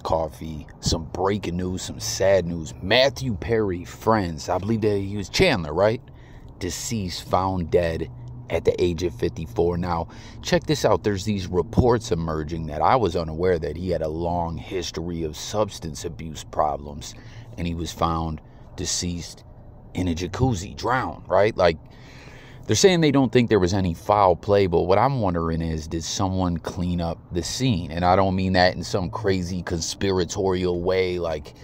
Coffee, some breaking news, some sad news. Matthew Perry, friends, I believe that he was Chandler, right? Deceased, found dead at the age of 54. Now, check this out. There's these reports emerging that I was unaware that he had a long history of substance abuse problems and he was found deceased in a jacuzzi, drowned, right? Like, they're saying they don't think there was any foul play, but what I'm wondering is did someone clean up the scene? And I don't mean that in some crazy conspiratorial way, like,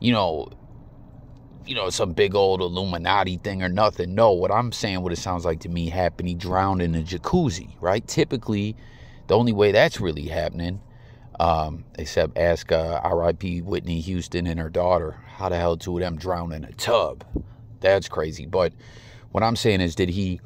you know, you know, some big old Illuminati thing or nothing. No, what I'm saying, what it sounds like to me happened, he drowned in a jacuzzi, right? Typically, the only way that's really happening, um, except ask uh, RIP Whitney Houston and her daughter, how the hell two of them drown in a tub? That's crazy. But what I'm saying is, did he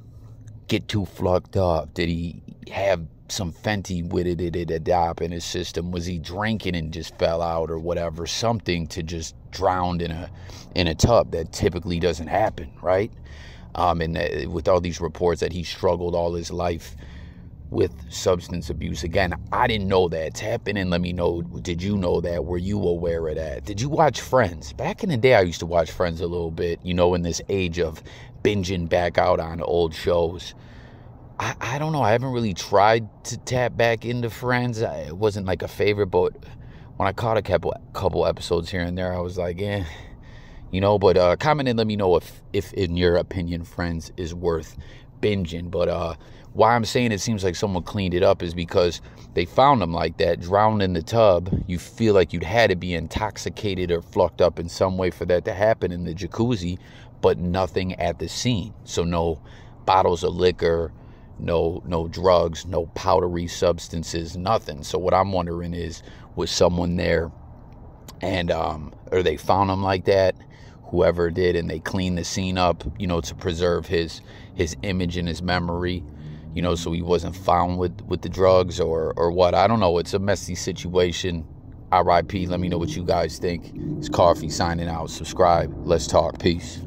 get too flucked up? Did he have some Fenty with it, it, it in his system? Was he drinking and just fell out or whatever? Something to just drown in a in a tub that typically doesn't happen, right? Um, and uh, with all these reports that he struggled all his life with substance abuse. Again, I didn't know that. Tap and let me know. Did you know that? Were you aware of that? Did you watch Friends? Back in the day, I used to watch Friends a little bit, you know, in this age of binging back out on old shows. I, I don't know. I haven't really tried to tap back into Friends. It wasn't like a favorite, but when I caught a couple couple episodes here and there, I was like, eh, you know. But uh, comment and let me know if if in your opinion, Friends is worth binging. But uh, why I'm saying it seems like someone cleaned it up is because they found him like that, drowned in the tub. You feel like you'd had to be intoxicated or flucked up in some way for that to happen in the jacuzzi, but nothing at the scene. So no bottles of liquor, no no drugs, no powdery substances, nothing. So what I'm wondering is, was someone there, and um, or they found him like that, whoever did, and they cleaned the scene up, you know, to preserve his his image and his memory, you know, so he wasn't found with with the drugs or or what. I don't know. It's a messy situation. RIP. Let me know what you guys think. It's Coffee signing out. Subscribe. Let's talk. Peace.